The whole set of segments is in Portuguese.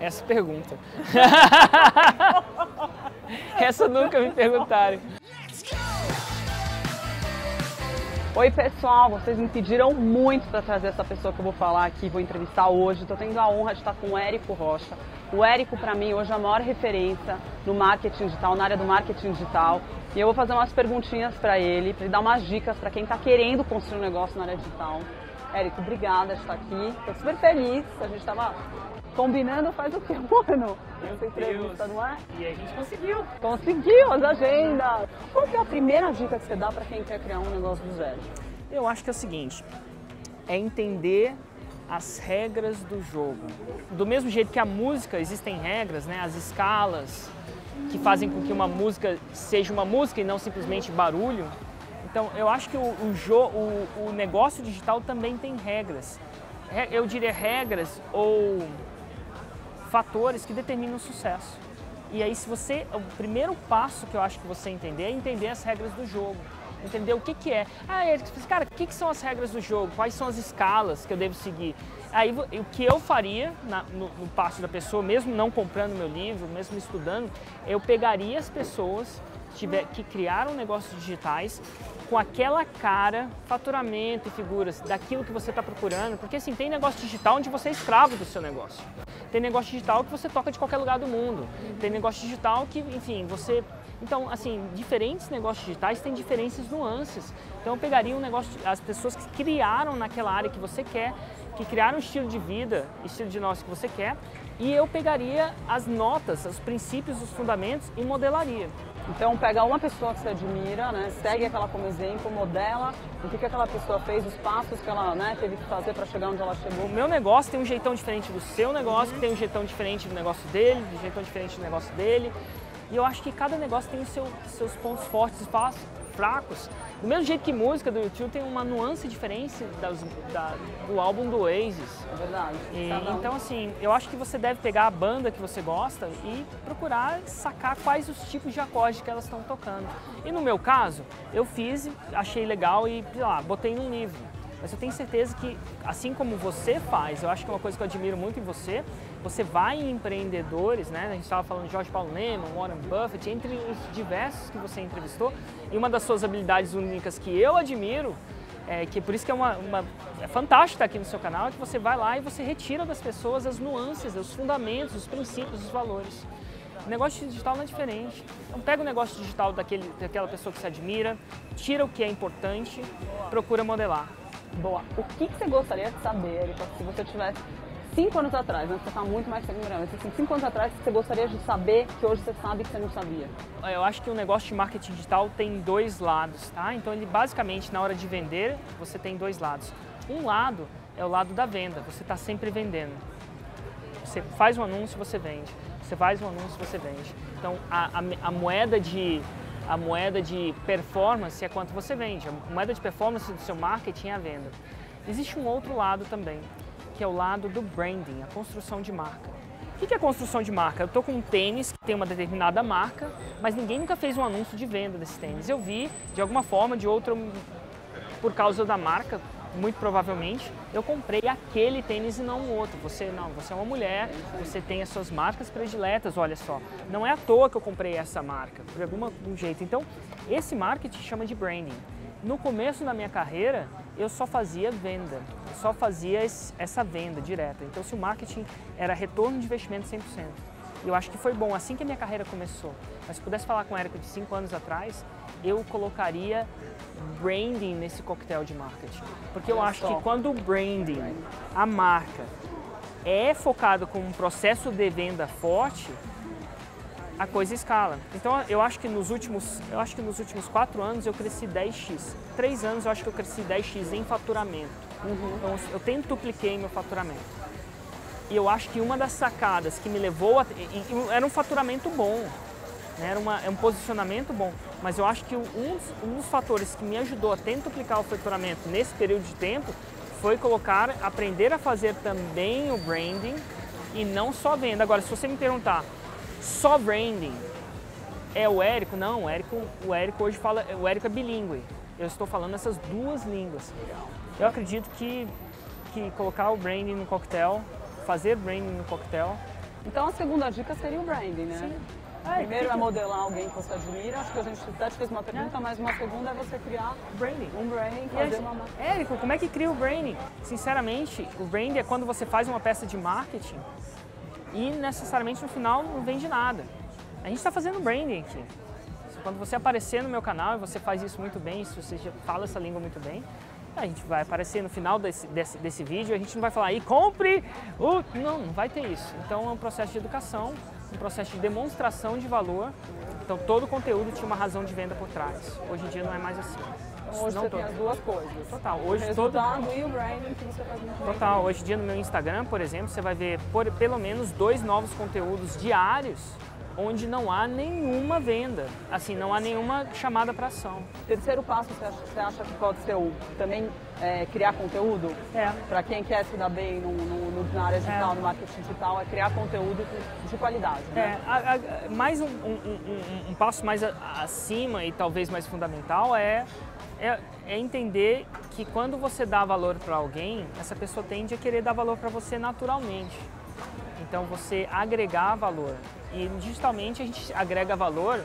Essa pergunta. Essa nunca me perguntaram. Oi pessoal, vocês me pediram muito para trazer essa pessoa que eu vou falar aqui, vou entrevistar hoje. Estou tendo a honra de estar com o Érico Rocha. O Érico, para mim, hoje é a maior referência no marketing digital, na área do marketing digital. E eu vou fazer umas perguntinhas para ele, para ele dar umas dicas para quem está querendo construir um negócio na área digital. Érico, obrigada por estar aqui. Estou super feliz. A gente estava combinando faz o que? Um ano? Essa entrevista, não é? E a gente conseguiu. Conseguiu as agendas. Qual que é a primeira dica que você dá para quem quer criar um negócio do zero? Eu acho que é o seguinte, é entender as regras do jogo. Do mesmo jeito que a música existem regras, né? As escalas que fazem com que uma música seja uma música e não simplesmente barulho. Então, eu acho que o, o, o, o negócio digital também tem regras. Eu diria regras ou fatores que determinam o sucesso. E aí, se você. O primeiro passo que eu acho que você entender é entender as regras do jogo. Entender o que, que é. Ah, é, cara, o que, que são as regras do jogo? Quais são as escalas que eu devo seguir? Aí, o que eu faria na, no, no passo da pessoa, mesmo não comprando meu livro, mesmo estudando, eu pegaria as pessoas tiver, que criaram negócios digitais com aquela cara, faturamento e figuras daquilo que você está procurando, porque assim, tem negócio digital onde você é escravo do seu negócio. Tem negócio digital que você toca de qualquer lugar do mundo. Tem negócio digital que, enfim, você então, assim, diferentes negócios digitais têm diferentes nuances. Então, eu pegaria um negócio, as pessoas que criaram naquela área que você quer, que criaram um estilo de vida, estilo de negócio que você quer, e eu pegaria as notas, os princípios, os fundamentos e modelaria. Então pega uma pessoa que você admira, né, segue aquela como exemplo, modela o que, que aquela pessoa fez, os passos que ela né, teve que fazer para chegar onde ela chegou. O meu negócio tem um jeitão diferente do seu negócio, uhum. tem um jeitão diferente do negócio dele, um jeitão diferente do negócio dele. E eu acho que cada negócio tem os seu, seus pontos fortes e fracos. Do mesmo jeito que música do YouTube tem uma nuance diferente das, da, do álbum do Oasis. É verdade. E, então, assim, eu acho que você deve pegar a banda que você gosta e procurar sacar quais os tipos de acordes que elas estão tocando. E no meu caso, eu fiz, achei legal e, sei lá, botei num livro. Mas eu tenho certeza que, assim como você faz, eu acho que é uma coisa que eu admiro muito em você, você vai em empreendedores, né? A gente estava falando de George Paulo Lehmann, Warren Buffett, entre os diversos que você entrevistou. E uma das suas habilidades únicas que eu admiro, é, que por isso que é uma, uma é fantástico estar aqui no seu canal, é que você vai lá e você retira das pessoas as nuances, os fundamentos, os princípios, os valores. O negócio digital não é diferente. Então pega o negócio digital daquele, daquela pessoa que você admira, tira o que é importante, procura modelar. Boa. O que, que você gostaria de saber, se você tivesse cinco anos atrás, né? Você está muito mais tempo mas assim, cinco anos atrás você gostaria de saber que hoje você sabe que você não sabia? Eu acho que o negócio de marketing digital tem dois lados, tá? Então ele basicamente na hora de vender você tem dois lados. Um lado é o lado da venda, você está sempre vendendo. Você faz um anúncio, você vende. Você faz um anúncio, você vende. Então a, a, a moeda de a moeda de performance é quanto você vende. A moeda de performance do seu marketing é a venda. Existe um outro lado também, que é o lado do branding, a construção de marca. O que é construção de marca? Eu estou com um tênis que tem uma determinada marca, mas ninguém nunca fez um anúncio de venda desse tênis. Eu vi, de alguma forma, de outra, por causa da marca, muito provavelmente, eu comprei aquele tênis e não o outro. Você não, você é uma mulher, você tem as suas marcas prediletas, olha só. Não é à toa que eu comprei essa marca, por algum jeito. Então, esse marketing chama de branding. No começo da minha carreira, eu só fazia venda, só fazia essa venda direta. Então, se o marketing era retorno de investimento 100%. Eu acho que foi bom, assim que a minha carreira começou. Mas se pudesse falar com a Erika de 5 anos atrás, eu colocaria branding nesse coquetel de marketing. Porque eu acho que quando o branding, a marca, é focado com um processo de venda forte, a coisa escala. Então eu acho que nos últimos, eu acho que nos últimos quatro anos eu cresci 10x. Três anos eu acho que eu cresci 10x em faturamento. Uhum. Então eu tentupliquei meu faturamento. E eu acho que uma das sacadas que me levou a, era um faturamento bom, né? era uma, é um posicionamento bom. Mas eu acho que um dos, um dos fatores que me ajudou a tentuplicar o faturamento nesse período de tempo foi colocar, aprender a fazer também o branding e não só venda. Agora, se você me perguntar, só branding é o Érico? Não, o Érico, o Érico hoje fala, o Érico é bilíngue. Eu estou falando essas duas línguas. Eu acredito que, que colocar o branding no coquetel, fazer branding no coquetel, Então a segunda dica seria o branding, né? Sim. É, Primeiro é modelar alguém que você admira, acho que a gente até te fez uma pergunta, é. mas uma segunda é você criar branding. um branding, fazer uma marca. Érico, como é que cria o branding? Sinceramente, o branding é quando você faz uma peça de marketing e necessariamente no final não vende nada. A gente está fazendo branding aqui. Quando você aparecer no meu canal e você faz isso muito bem, se você fala essa língua muito bem, a gente vai aparecer no final desse, desse, desse vídeo, a gente não vai falar, e compre o... Não, não vai ter isso. Então é um processo de educação, um processo de demonstração de valor. Então todo o conteúdo tinha uma razão de venda por trás. Hoje em dia não é mais assim. Hoje não você todo. tem as duas coisas. Total. Hoje o resultado todo... e o branding que você faz muito Total. Hoje em dia no meu Instagram, por exemplo, você vai ver por, pelo menos dois novos conteúdos diários onde não há nenhuma venda, assim, não há nenhuma chamada para ação. Terceiro passo, você acha, você acha que pode ser o também é, criar conteúdo? É. Para quem quer se dar bem no, no, na área digital, é. no marketing digital, é criar conteúdo de qualidade. Né? É, a, a, mais um, um, um, um, passo mais acima e talvez mais fundamental é, é, é entender que quando você dá valor para alguém, essa pessoa tende a querer dar valor para você naturalmente. Então você agregar valor. E digitalmente a gente agrega valor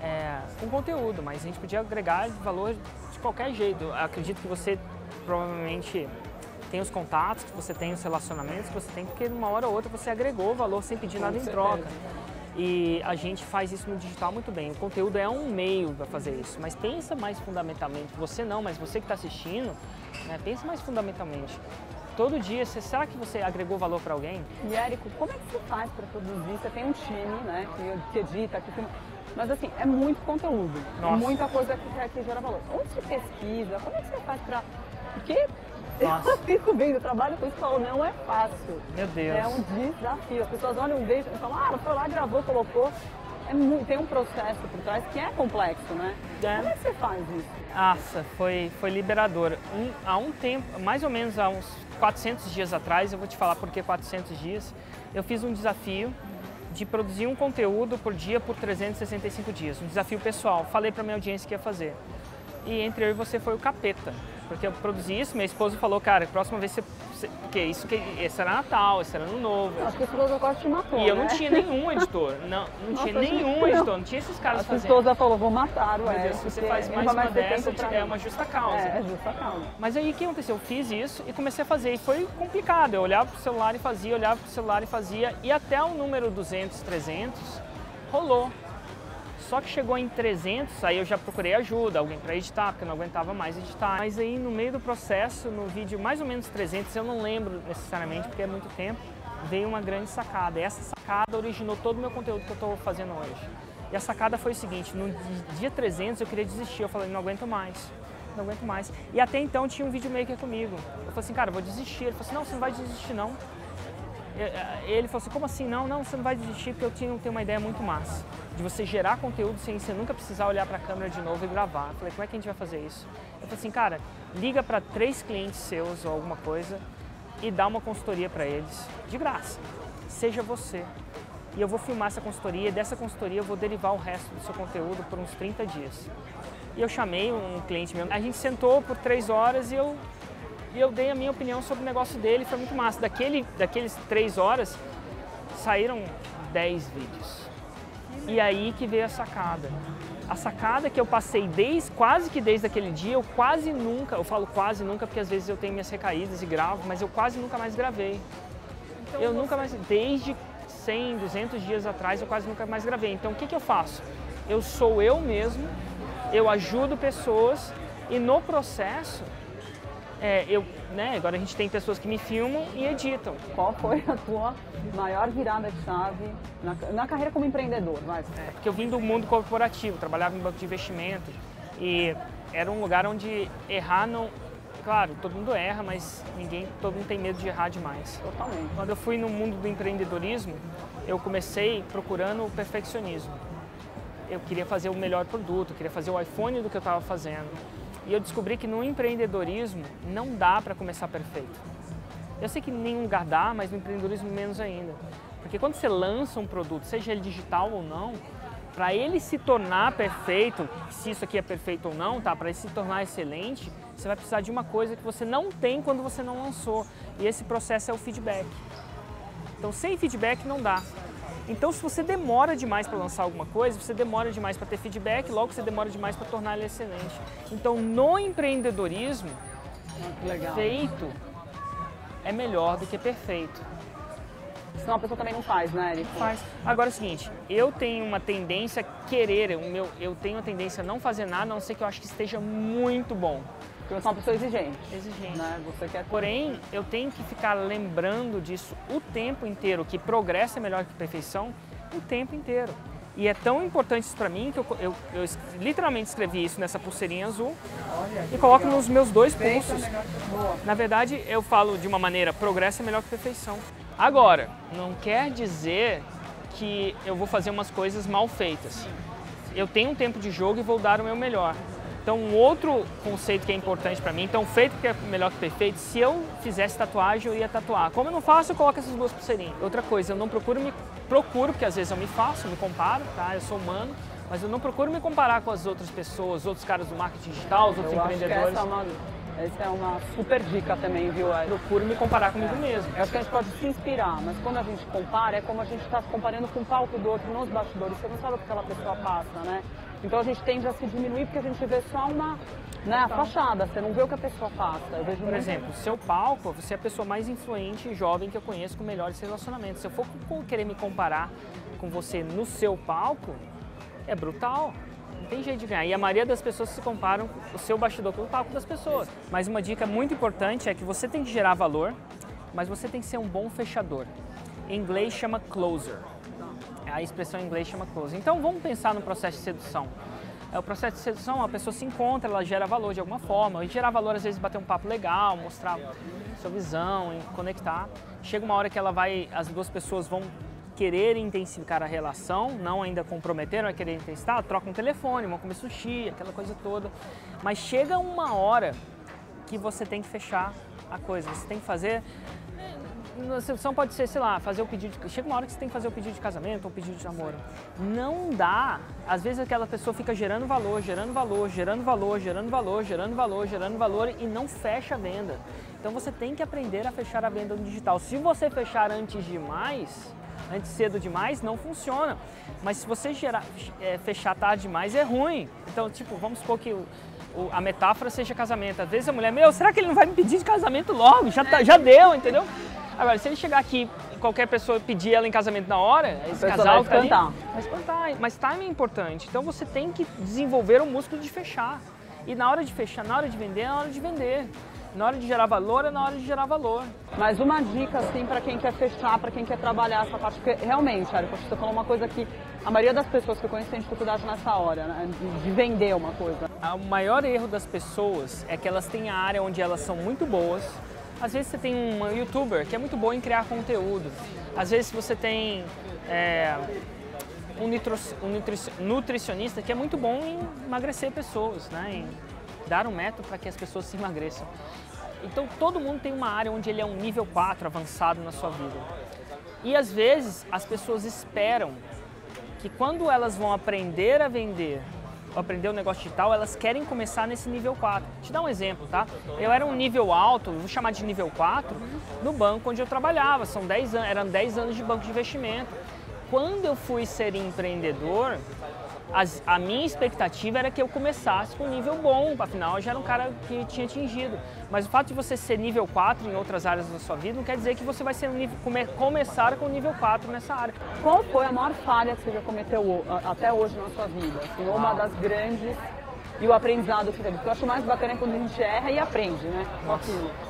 é, com conteúdo, mas a gente podia agregar valor de qualquer jeito. Eu acredito que você provavelmente tem os contatos, que você tem os relacionamentos que você tem, porque uma hora ou outra você agregou valor sem pedir nada em troca. E a gente faz isso no digital muito bem. O conteúdo é um meio para fazer isso, mas pensa mais fundamentalmente. Você não, mas você que está assistindo, né, pensa mais fundamentalmente todo dia, você, será que você agregou valor para alguém? E Érico, como é que você faz para produzir? Você tem um time, né, que, edita, que filma, mas assim, é muito conteúdo, Nossa. muita coisa que, que gera valor. Onde você pesquisa? Como é que você faz para... Porque Nossa. eu fico vendo, eu trabalho com isso, não é fácil. Meu Deus. É um desafio. As pessoas olham um vídeo e falam, ah, foi lá, gravou, colocou. É muito, tem um processo por trás que é complexo, né? É. Como é que você faz isso? Nossa, foi, foi liberador. Um, há um tempo, mais ou menos há uns 400 dias atrás, eu vou te falar por que 400 dias, eu fiz um desafio de produzir um conteúdo por dia por 365 dias, um desafio pessoal. Falei para minha audiência que ia fazer. E entre eu e você foi o capeta. Porque eu produzi isso, minha esposa falou, cara, próxima vez você. você porque isso que esse era Natal, esse era ano novo. Acho que a esposa quase te matou. E eu não né? tinha nenhum editor. Não, não Nossa, tinha nenhum editor, não tinha esses caras a fazendo. A esposa falou, vou matar o Deus, Se você faz mais uma dessa, é uma justa causa. É, é justa causa. Mas aí o que aconteceu? Eu fiz isso e comecei a fazer. E foi complicado. Eu olhava pro celular e fazia, olhava pro celular e fazia. E até o número 200, 300 rolou. Só que chegou em 300, aí eu já procurei ajuda, alguém para editar, porque eu não aguentava mais editar. Mas aí no meio do processo, no vídeo mais ou menos 300, eu não lembro necessariamente porque é muito tempo, veio uma grande sacada. E essa sacada originou todo o meu conteúdo que eu estou fazendo hoje. E a sacada foi o seguinte, no dia 300 eu queria desistir, eu falei, não aguento mais, não aguento mais. E até então tinha um videomaker comigo. Eu falei assim, cara, vou desistir. Ele falou assim, não, você não vai desistir não. Ele falou assim, como assim? Não, não, você não vai desistir porque eu tenho, tenho uma ideia muito massa. De você gerar conteúdo sem você nunca precisar olhar para a câmera de novo e gravar. Eu falei, como é que a gente vai fazer isso? Eu falei assim, cara, liga para três clientes seus ou alguma coisa e dá uma consultoria para eles, de graça. Seja você. E eu vou filmar essa consultoria e dessa consultoria eu vou derivar o resto do seu conteúdo por uns 30 dias. E eu chamei um cliente meu, a gente sentou por três horas e eu e eu dei a minha opinião sobre o negócio dele, foi muito massa. Daquele, daqueles três horas, saíram dez vídeos. E aí que veio a sacada. A sacada que eu passei desde, quase que desde aquele dia, eu quase nunca, eu falo quase nunca porque às vezes eu tenho minhas recaídas e gravo, mas eu quase nunca mais gravei. Então, eu você... nunca mais, desde 100, 200 dias atrás, eu quase nunca mais gravei. Então o que, que eu faço? Eu sou eu mesmo, eu ajudo pessoas e no processo é, eu, né, agora a gente tem pessoas que me filmam e editam. Qual foi a tua maior virada de chave na, na carreira como empreendedor? Vai. É, porque eu vim do mundo corporativo, trabalhava em banco de investimento e era um lugar onde errar não, claro, todo mundo erra, mas ninguém, todo mundo tem medo de errar demais. Totalmente. Quando eu fui no mundo do empreendedorismo, eu comecei procurando o perfeccionismo. Eu queria fazer o melhor produto, queria fazer o iPhone do que eu estava fazendo. E eu descobri que no empreendedorismo não dá para começar perfeito. Eu sei que em nenhum lugar dá, mas no empreendedorismo menos ainda. Porque quando você lança um produto, seja ele digital ou não, para ele se tornar perfeito, se isso aqui é perfeito ou não, tá? Para ele se tornar excelente, você vai precisar de uma coisa que você não tem quando você não lançou. E esse processo é o feedback. Então, sem feedback não dá. Então, se você demora demais para lançar alguma coisa, você demora demais para ter feedback, logo você demora demais para tornar ele excelente. Então, no empreendedorismo, Legal. feito é melhor do que perfeito. Senão a pessoa também não faz, né, Eric? Faz. Agora é o seguinte, eu tenho uma tendência a querer, o meu, eu tenho a tendência a não fazer nada, a não ser que eu acho que esteja muito bom. Porque você é uma pessoa exigente. Exigente. Né? Você quer Porém, eu tenho que ficar lembrando disso o tempo inteiro, que progresso é melhor que perfeição, o tempo inteiro. E é tão importante isso para mim que eu, eu, eu literalmente escrevi isso nessa pulseirinha azul e coloco nos meus dois pulsos. Na verdade, eu falo de uma maneira, progresso é melhor que perfeição. Agora, não quer dizer que eu vou fazer umas coisas mal feitas. Eu tenho um tempo de jogo e vou dar o meu melhor. Então, um outro conceito que é importante para mim, então feito que é melhor que perfeito, se eu fizesse tatuagem, eu ia tatuar. Como eu não faço, eu coloco essas duas pulseirinhas. Outra coisa, eu não procuro me procuro, porque às vezes eu me faço, me comparo, tá? Eu sou humano, mas eu não procuro me comparar com as outras pessoas, os outros caras do marketing digital, os outros Eu acho que empreendedores. essa é uma, essa é uma super dica também, viu, Eric? Procuro me comparar comigo mesmo. Eu acho que a gente pode se inspirar, mas quando a gente compara, é como a gente está se comparando com o palco do outro nos bastidores. Você não sabe o que aquela pessoa passa, né? Então a gente tende a se diminuir porque a gente vê só uma né, a fachada, você não vê o que a pessoa passa. Eu vejo Por muito- exemplo, seu palco, você é a pessoa mais influente e jovem que eu conheço com melhores relacionamentos. Se eu for querer me comparar com você no seu palco, é brutal. Não tem jeito de ganhar. E a maioria das pessoas se comparam o seu bastidor com o palco das pessoas. Mas uma dica muito importante é que você tem que gerar valor, mas você tem que ser um bom fechador. Em inglês chama closer. A expressão em inglês chama closer. Então vamos pensar no processo de sedução. É o processo de sedução, a pessoa se encontra, ela gera valor de alguma forma. E gerar valor, às vezes, bater um papo legal, mostrar sua visão, conectar. Chega uma hora que ela vai, as duas pessoas vão querer intensificar a relação, não ainda comprometer, vai querer intensificar, troca um telefone, vão comer sushi, aquela coisa toda. Mas chega uma hora que você tem que fechar a coisa, você tem que fazer na sedução pode ser, sei lá, fazer o pedido de... Chega uma hora que você tem que fazer o pedido de casamento ou pedido de namoro. Não dá. Às vezes aquela pessoa fica gerando valor, gerando valor, gerando valor, gerando valor, gerando valor, gerando valor e não fecha a venda. Então você tem que aprender a fechar a venda no digital. Se você fechar antes demais, antes cedo demais, não funciona. Mas se você gerar, é, fechar tarde demais, é ruim. Então, tipo, vamos supor que a metáfora seja casamento. Às vezes a mulher, meu, será que ele não vai me pedir de casamento logo? Já, tá- já deu, entendeu? Agora, se ele chegar aqui e qualquer pessoa pedir ela em casamento na hora, esse casal vai tá ali, espantar. vai espantar. Mas timing é importante. Então você tem que desenvolver o músculo de fechar. E na hora de fechar, na hora de vender, é na hora de vender. Na hora de gerar valor, é na hora de gerar valor. Mas uma dica, assim, para quem quer fechar, para quem quer trabalhar essa parte, porque realmente, Érico, você falou uma coisa que a maioria das pessoas que eu conheço tem dificuldade nessa hora, né? De vender uma coisa. O maior erro das pessoas é que elas têm a área onde elas são muito boas. Às vezes você tem um youtuber que é muito bom em criar conteúdo. Às vezes você tem é, um, nitro- um nutri- nutricionista que é muito bom em emagrecer pessoas, né? em dar um método para que as pessoas se emagreçam. Então todo mundo tem uma área onde ele é um nível 4 avançado na sua vida. E às vezes as pessoas esperam que quando elas vão aprender a vender, aprender o negócio digital, elas querem começar nesse nível 4. Te dar um exemplo, tá? Eu era um nível alto, vou chamar de nível 4, no banco onde eu trabalhava. São 10 anos, eram 10 anos de banco de investimento. Quando eu fui ser empreendedor, as- a minha expectativa era que eu começasse com um nível bom, afinal eu já era um cara que tinha atingido. Mas o fato de você ser nível 4 em outras áreas da sua vida não quer dizer que você vai ser um nível, come- começar com nível 4 nessa área. Qual foi a maior falha que você já cometeu até hoje na sua vida? Assim, uma das grandes e o aprendizado que teve. Porque eu acho mais bacana é quando a gente erra e aprende, né?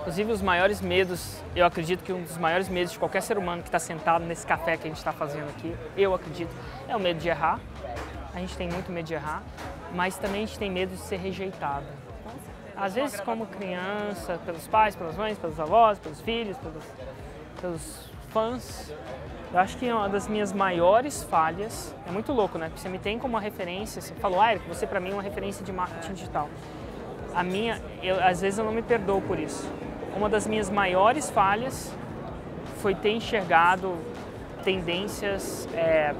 Inclusive, os maiores medos, eu acredito que um dos maiores medos de qualquer ser humano que está sentado nesse café que a gente está fazendo aqui, eu acredito, é o medo de errar. A gente tem muito medo de errar, mas também a gente tem medo de ser rejeitado. Às vezes, como criança, pelos pais, pelas mães, pelos avós, pelos filhos, pelos, pelos fãs. Eu acho que uma das minhas maiores falhas, é muito louco, né? Porque você me tem como uma referência, você falou, ah, Eric, você para mim é uma referência de marketing digital. A minha, eu, às vezes eu não me perdoo por isso. Uma das minhas maiores falhas foi ter enxergado tendências é,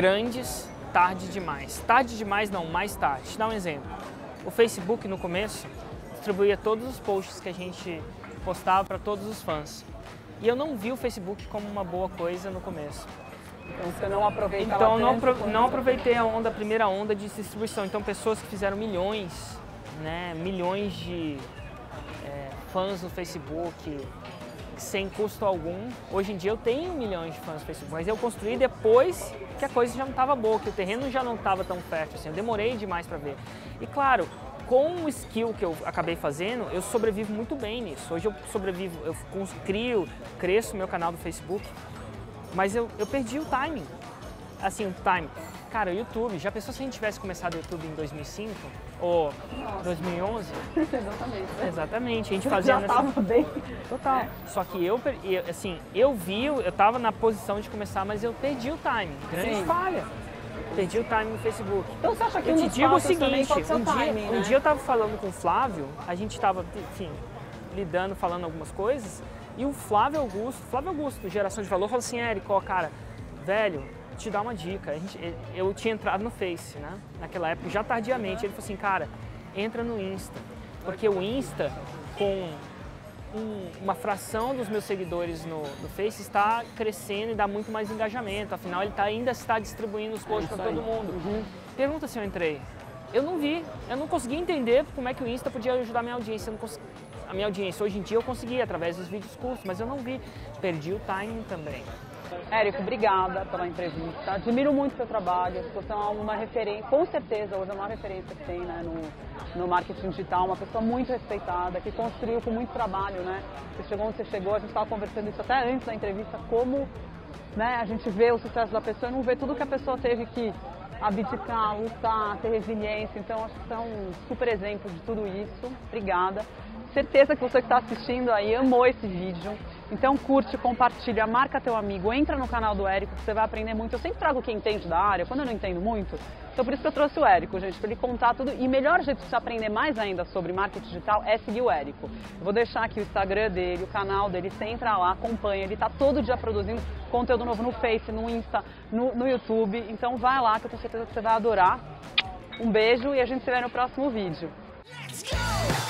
grandes tarde demais. Tarde demais não, mais tarde. Deixa eu dar um exemplo. O Facebook no começo distribuía todos os posts que a gente postava para todos os fãs. E eu não vi o Facebook como uma boa coisa no começo. Então você não aproveita Então não, apro não aproveitei a onda, a primeira onda de distribuição. Então pessoas que fizeram milhões, né, milhões de é, fãs no Facebook, sem custo algum. Hoje em dia eu tenho milhões de fãs no Facebook, mas eu construí depois que a coisa já não estava boa, que o terreno já não estava tão fértil assim. Eu demorei demais para ver. E claro, com o skill que eu acabei fazendo, eu sobrevivo muito bem nisso. Hoje eu sobrevivo, eu crio, cresço meu canal do Facebook, mas eu, eu perdi o timing. Assim, o time. Cara, o YouTube, já pensou se a gente tivesse começado o YouTube em 2005 ou Nossa. 2011? Exatamente. Exatamente. A gente fazia já nessa... bem. Total. É. Só que eu, assim, eu vi, eu estava na posição de começar, mas eu perdi o time. Grande Sim. falha. Perdi o time no Facebook. Então você acha que eu te digo o seguinte, um, dia, timing, um né? dia eu estava falando com o Flávio, a gente estava, enfim, lidando, falando algumas coisas, e o Flávio Augusto, Flávio Augusto, Geração de Valor, falou assim, Érico, ó, cara, velho, te dar uma dica. Gente, eu tinha entrado no Face, né? Naquela época, já tardiamente. Ele falou assim, cara, entra no Insta. Porque o Insta, com um, uma fração dos meus seguidores no, no, Face, está crescendo e dá muito mais engajamento. Afinal, ele tá, ainda está distribuindo os posts é para todo mundo. Uhum. Pergunta se eu entrei. Eu não vi, eu não consegui entender como é que o Insta podia ajudar a minha audiência. a minha audiência hoje em dia eu consegui através dos vídeos curtos, mas eu não vi. Perdi o timing também. Érico, obrigada pela entrevista. Admiro muito o seu trabalho. Você é uma referência, com certeza, hoje é uma referência que tem né, no, no marketing digital. Uma pessoa muito respeitada, que construiu com muito trabalho. Né? Você chegou onde você chegou, a gente estava conversando isso até antes da entrevista, como né, a gente vê o sucesso da pessoa e não vê tudo que a pessoa teve que abdicar, lutar, ter resiliência. Então, acho que você é um super exemplo de tudo isso. Obrigada. Certeza que você que está assistindo aí amou esse vídeo. Então curte, compartilha, marca teu amigo, entra no canal do Érico que você vai aprender muito. Eu sempre trago quem entende da área, quando eu não entendo muito. Então por isso que eu trouxe o Érico, gente, para ele contar tudo. E melhor jeito de você aprender mais ainda sobre marketing digital é seguir o Érico. Eu vou deixar aqui o Instagram dele, o canal dele, você entra lá, acompanha. Ele está todo dia produzindo conteúdo novo no Face, no Insta, no, no YouTube. Então vai lá que eu tenho certeza que você vai adorar. Um beijo e a gente se vê no próximo vídeo. Let's go!